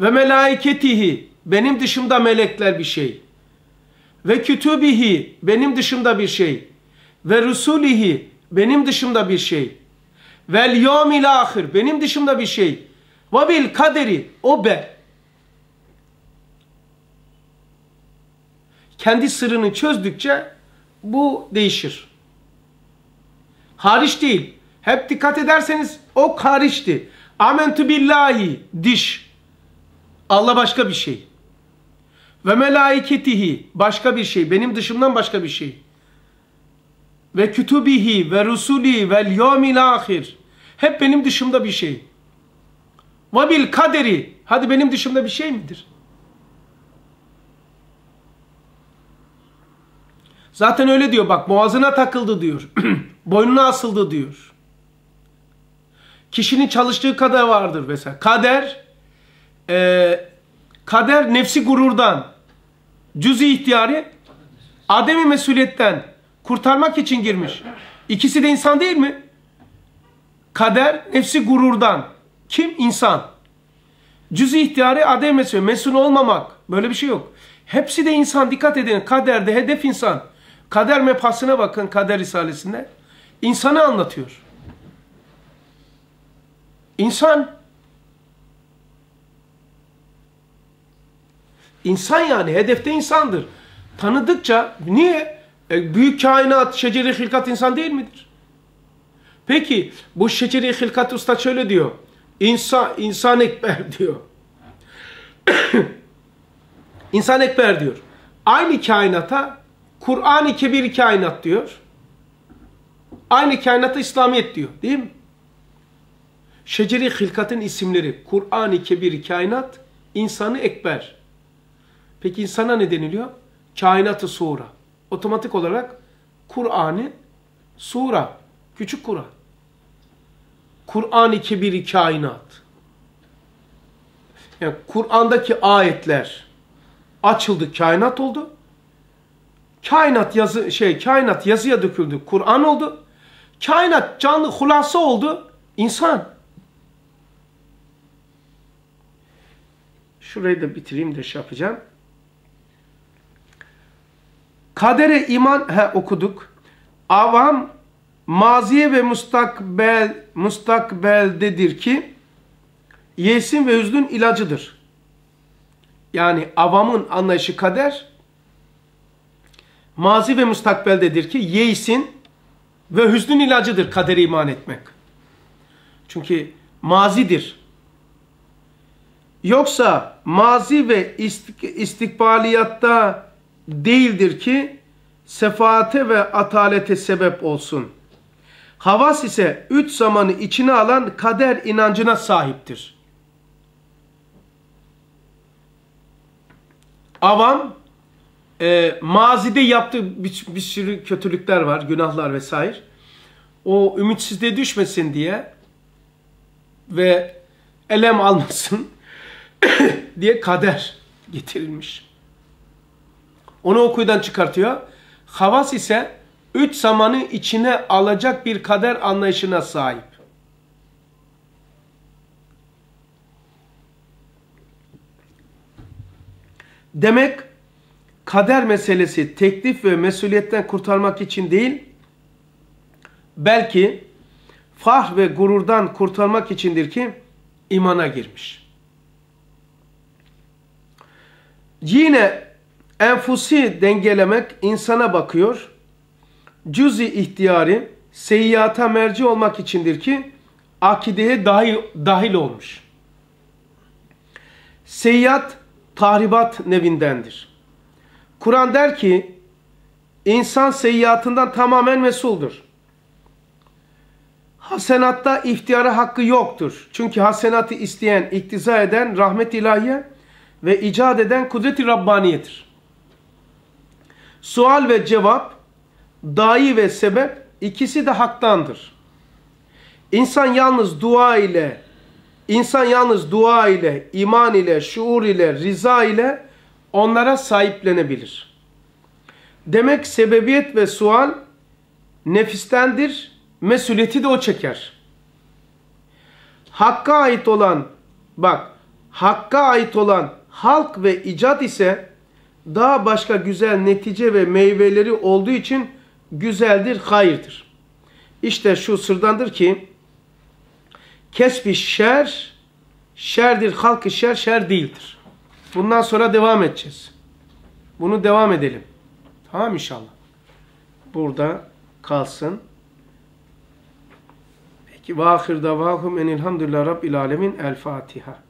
Ve melaiketihi benim dışımda melekler bir şey. Ve kütübihi benim dışımda bir şey. Ve rusulihi benim dışımda bir şey. Vel yevmil ahir benim dışımda bir şey. Ve bil kaderi o ben. Kendi sırrını çözdükçe bu değişir. Hariç değil. Hep dikkat ederseniz o hariçti. Amentu billahi diş. Allah başka bir şey. Ve melaiketihi başka bir şey. Benim dışımdan başka bir şey. Ve kütübihi ve rusuli vel yevmil ahir. Hep benim dışımda bir şey. Ve bil kaderi. Hadi benim dışımda bir şey midir? Zaten öyle diyor bak boğazına takıldı diyor. [CLEARS THROAT] Boynuna asıldı diyor. Kişinin çalıştığı kadar vardır mesela. Kader e, kader nefsi gururdan cüz-i ihtiyari ademi mesuliyetten kurtarmak için girmiş. İkisi de insan değil mi? Kader nefsi gururdan. Kim? İnsan. Cüz-i ihtiyari adem mesul. Mesul olmamak. Böyle bir şey yok. Hepsi de insan. Dikkat edin. Kaderde hedef insan. Kader mepasına bakın kader risalesinde. İnsanı anlatıyor. İnsan. İnsan yani. Hedefte insandır. Tanıdıkça niye? E, büyük kainat, şeceri hilkat insan değil midir? Peki bu şeceri hilkat usta şöyle diyor. İnsan, insan ekber [LAUGHS] diyor. [COUGHS] insan ekber diyor. Aynı kainata Kur'an-ı Kebir kainat diyor. Aynı kainata İslamiyet diyor. Değil mi? Şeceri hilkatın isimleri Kur'an-ı Kebir kainat, insanı ekber. Peki insana ne deniliyor? Kainatı sura. Otomatik olarak Kur'an'ı sura. Küçük Kur'an. Kur'an-ı Kebir kainat. Yani Kur'an'daki ayetler açıldı, kainat oldu. Kainat yazı şey kainat yazıya döküldü. Kur'an oldu. Kainat canlı hulasa oldu. insan. Şurayı da bitireyim de şey yapacağım. Kadere iman he, okuduk. Avam maziye ve mustakbel mustakbeldedir ki yesin ve hüznün ilacıdır. Yani avamın anlayışı kader mazi ve mustakbeldedir ki yeisin ve hüznün ilacıdır kadere iman etmek. Çünkü mazidir. Yoksa mazi ve istik istikbaliyatta değildir ki sefaate ve atalete sebep olsun. Havas ise üç zamanı içine alan kader inancına sahiptir. Avam e, mazide yaptığı bir, bir sürü kötülükler var, günahlar vesaire. O ümitsizliğe düşmesin diye ve elem almasın [COUGHS] diye kader getirilmiş. Onu okuyudan çıkartıyor. Havas ise üç zamanı içine alacak bir kader anlayışına sahip. Demek kader meselesi teklif ve mesuliyetten kurtarmak için değil, belki fah ve gururdan kurtarmak içindir ki imana girmiş. Yine enfusi dengelemek insana bakıyor. Cüz-i ihtiyari seyyata merci olmak içindir ki akideye dahil, dahil olmuş. Seyyat tahribat nevindendir. Kur'an der ki insan seyyatından tamamen mesuldur. Hasenatta ihtiyara hakkı yoktur. Çünkü hasenatı isteyen, iktiza eden rahmet ilahiye ve icat eden kudret-i Rabbaniyedir. Sual ve cevap, dahi ve sebep ikisi de haktandır. İnsan yalnız dua ile, insan yalnız dua ile, iman ile, şuur ile, rıza ile onlara sahiplenebilir. Demek sebebiyet ve sual nefistendir. Mesuliyeti de o çeker. Hakka ait olan bak Hakka ait olan halk ve icat ise daha başka güzel netice ve meyveleri olduğu için güzeldir, hayırdır. İşte şu sırdandır ki kesbi şer, şerdir, halkı şer, şer değildir. Bundan sonra devam edeceğiz. Bunu devam edelim. Tamam inşallah. Burada kalsın. Peki ve ahir davahum enilhamdülillah rabbil alemin. El Fatiha.